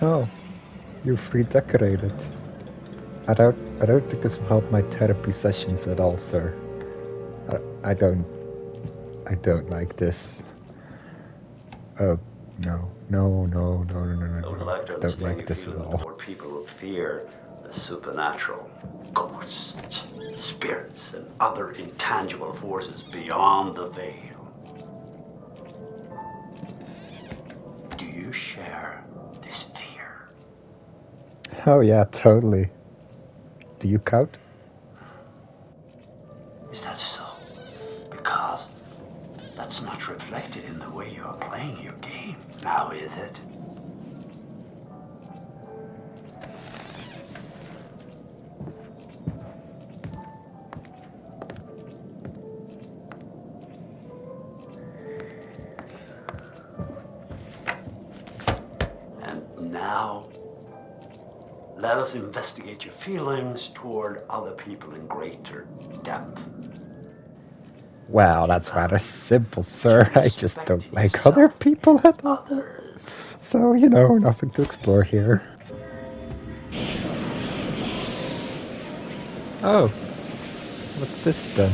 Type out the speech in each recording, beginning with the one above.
Oh, you've redecorated. I don't, I don't think this will help my therapy sessions at all, sir. I, I don't, I don't like this. Oh, no, no, no, no, no, no, no, Don't like to Don't like this at all. more people who fear the supernatural, ghosts, spirits, and other intangible forces beyond the veil. Do you share? Oh yeah, totally. Do you count? Is that so? Because that's not reflected in the way you are playing your game, now is it? Let us investigate your feelings toward other people in greater depth. Wow, that's rather simple, sir. I just don't like other people at all. So, you know, nothing to explore here. Oh. What's this then?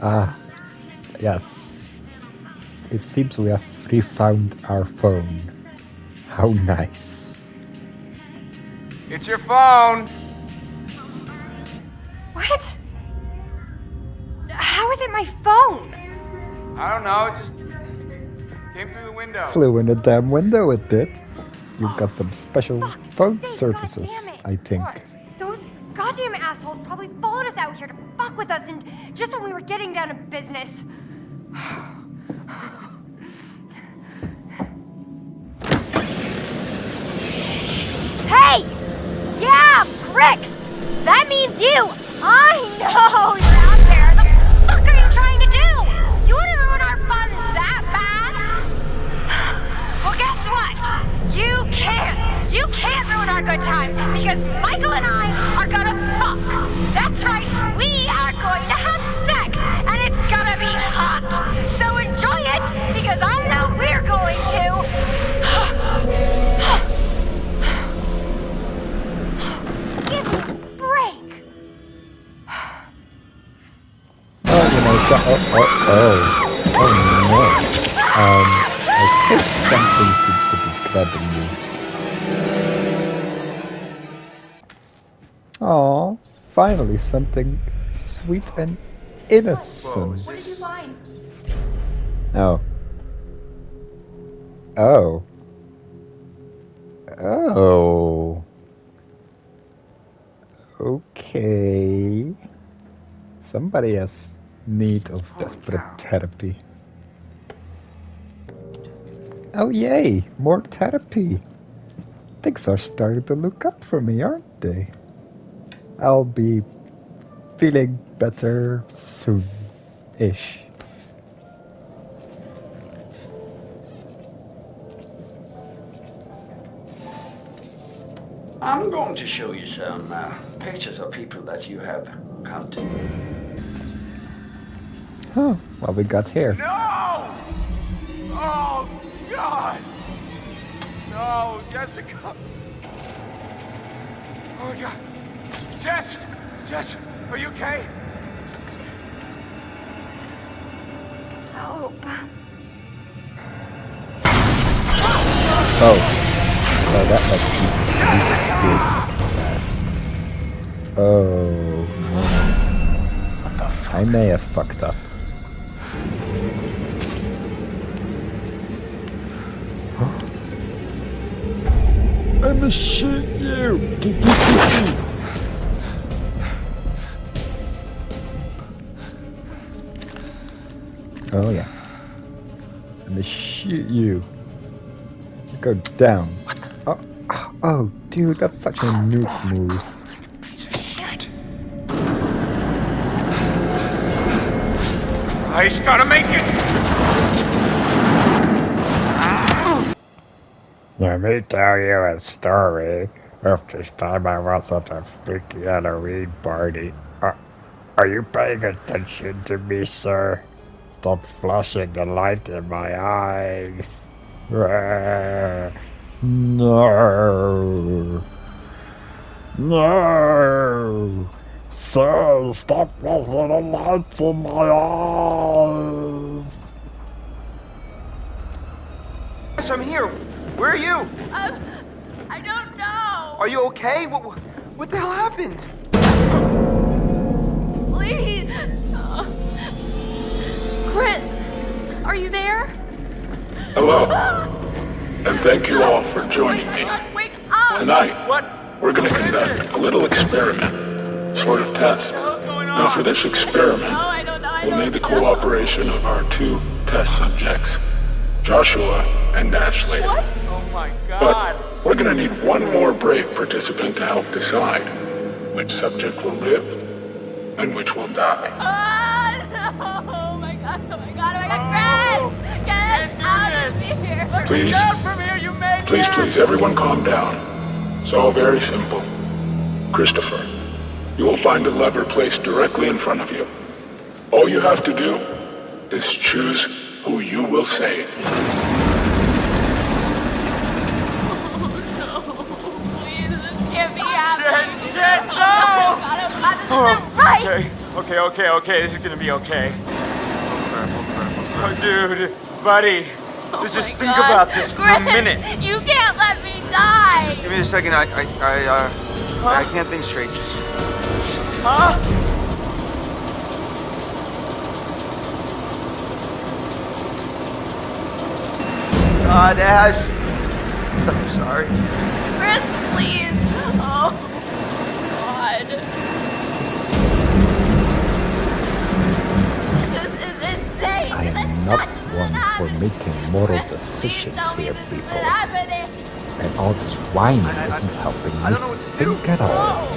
Ah. Yes. It seems we have refound our phone. How nice. It's your phone. What? How is it my phone? I don't know. It just came through the window. Flew in the damn window, it did. You've got some special fuck, phone services. I think. What? Those goddamn assholes probably followed us out here to fuck with us and just when we were getting down to business. Yeah! That means you! I know you're out there! The fuck are you trying to do? You wanna ruin our fun that bad? Well, guess what? You can't! You can't ruin our good time because Michael and I are gonna fuck! Aw, finally something sweet and innocent. What did you find? Oh. Oh. Oh. Okay. Somebody has need of desperate therapy. Oh yay, more therapy. Things are starting to look up for me, aren't they? I'll be feeling better soon-ish. I'm going to show you some uh, pictures of people that you have come to. Huh, what we got here? No! Oh, God! No, Jessica! Oh, God. Jess! Jess, are you okay? Help. Oh. Oh, that lets you fast. Oh. What the fuck? I may have fucked up. I'ma shoot you! Oh yeah. I'ma shoot you. Go down. Oh, oh, oh, dude, that's such a noob move. I just gotta make it! Let me tell you a story. Of this time I was at a freaky Halloween party. Uh, are you paying attention to me, sir? Stop flashing the light in my eyes. No. No. Sir, stop making the lights in my eyes. Yes, I'm here. Where are you? Um, I don't know. Are you okay? What, what the hell happened? Please. Uh, Chris, are you there? Hello, and thank you all for joining Oh my me. God, wake up! Tonight, What? we're going to What is conduct a little experiment, sort of test. What's going on? Now, for this experiment, No, I don't know. I we'll don't need the know. cooperation of our two test subjects, Joshua and Ashley. What? Oh my But we're going to need one more brave participant to help decide which subject will live and which will die. Ah, My God! My God! Chris, get us out this. of here! Please. down from here, you maniac! Please, please, everyone calm down. It's all very simple. Christopher, you will find a lever placed directly in front of you. All you have to do is choose who you will save. Please, this can't be happening. Shit, shit, Oh no! God! Oh my God! This isn't right. Okay, okay, okay, okay. This is gonna be okay. Oh, dude, buddy. Let's just Oh think God. about this for a minute. You can't let me die. Just Give me a second. I, I, I, uh, I can't think straight. Just Huh? God, Ash. I'm sorry. Chris, please. Oh God. This is insane. I am This not one for making moral decisions please tell me here, this people. Isn't happening. And all this whining I- I- isn't helping me I don't know what to do. think at all.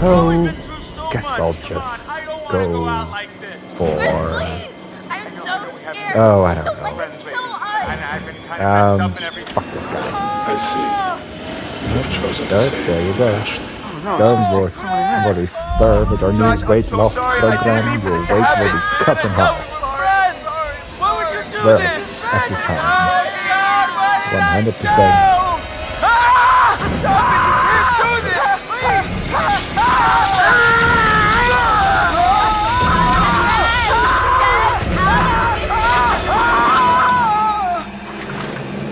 Oh, been so guess. I'll just on, I don't go go like this. for. Chris, please. I'm so scared. Oh, I don't Don't know. him kill us. And I've been kind of Um, messed up fuck this guy. I see. You have chosen to Good, save there you go. Ashley. no, Don't it's worry, just something like that. what is sir with our new weight loss sorry. I didn't program mean for will weight happen. will be cut in half. Well, this? every time. Oh, God, 100%. no! Ah! Stop it! Do this!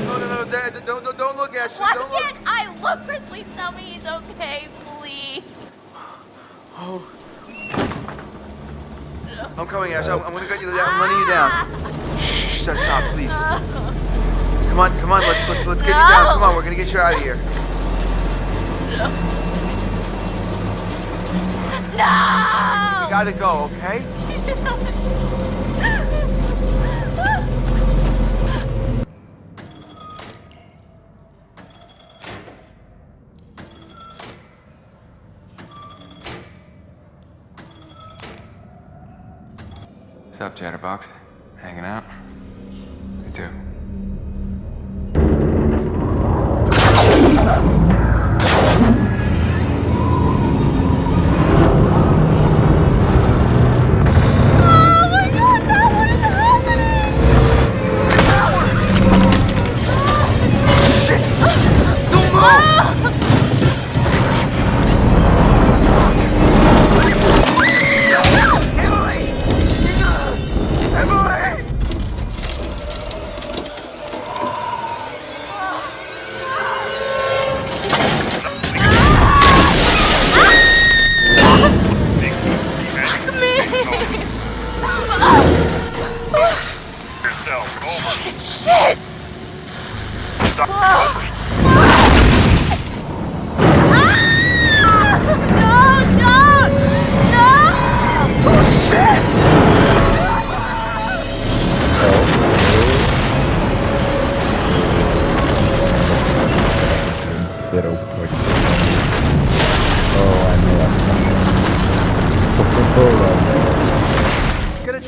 No, no, no, Dad, don't, don't, don't look, Ashley. Why Don't look. can't I look? Chris, please tell me he's okay, please. Oh. I'm coming, Ash. I'm, I'm gonna get you down. I'm letting you down. Shh, stop, stop, please. Come on, come on. Let's let's let's get you down. Come on, we're gonna get you out of here. You No! gotta go, okay? What's up, Chatterbox? Hanging out?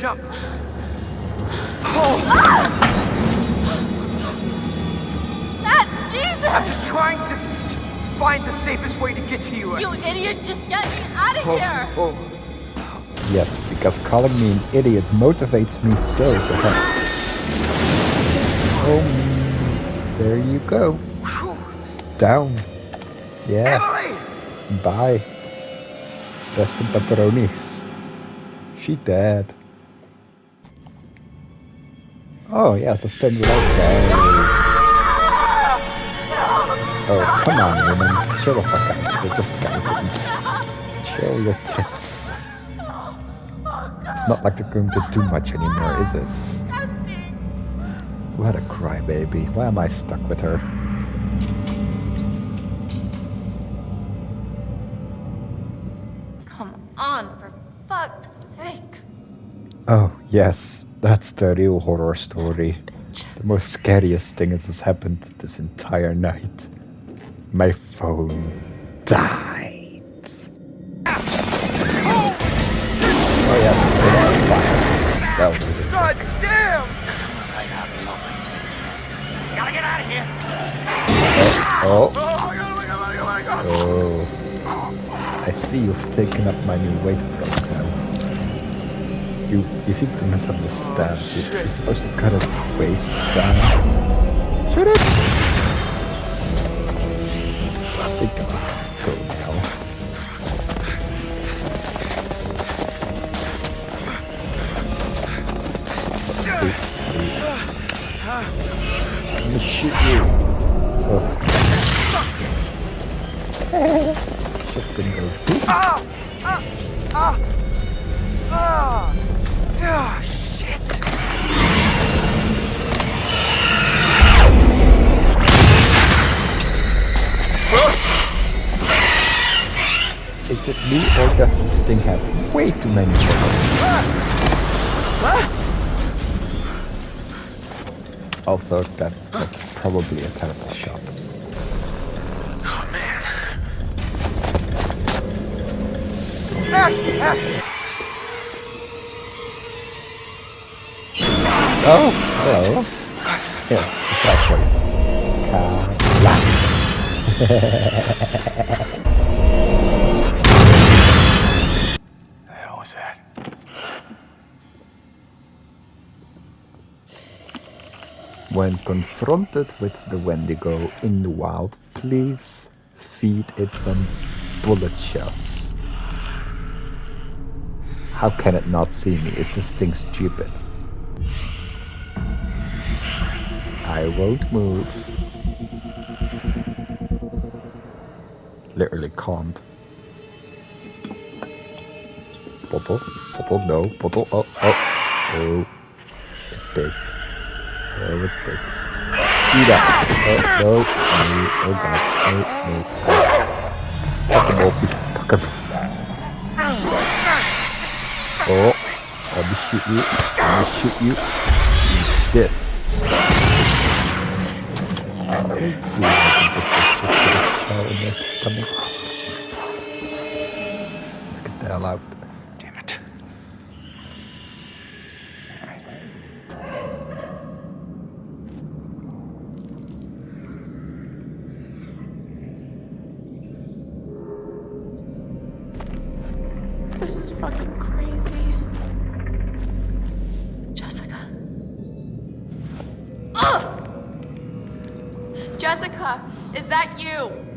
I know. Get a jump. That's Jesus! I'm just trying to to find the safest way to get to you. You idiot, just get me out of here! Oh, Yes, because calling me an idiot motivates me so to help. Oh, there you go. Down. Yeah. Emily! Bye. Rest in pepperonis. She dead. Oh yes, let's turn the lights. Oh, come on, woman. Chill the fuck out. They're just skeletons. Chill your tits. It's not like they're going to do much anymore, is it? What a crybaby. Why am I stuck with her? Come on, for fuck's sake. Oh, yes, that's the real horror story. The most scariest thing that has happened this entire night. My phone died. Oh, yeah, it's on fire. That was it. God damn! Gotta get out of here. Oh, Oh my god, oh my god, oh my god, oh my god! oh. I see you've taken up my new weight program. You, you seem to misunderstand. You- You're supposed to cut a waist down. Shut up! I think I'll go now. I'm gonna shoot you. Oh. Shit thing goes. Ah! Ah! Ah! Ah! Ah! Shit! Is it me or does this thing have way too many bullets? Also, that was probably a terrible shot. Oh man. Ash! Ash! Oh, hello. Here, flashlight. Ka-la. The hell was that? When confronted with the Wendigo in the wild, please feed it some bullet shells. How can it not see me? Is this thing stupid? I won't move. Literally can't. Bottle, bottle, no, bottle, oh, oh, oh. It's pissed. Oh, it's pissed. Eat up. Oh, no. No, oh god. No, no. Fuck him, Wolfie. Fuck him. Oh, me shoot you. Me shoot you. Eat this. I do like this just get a shell in their stomach. Let's get the hell out. Damn it. This is fucking crazy. Is that you?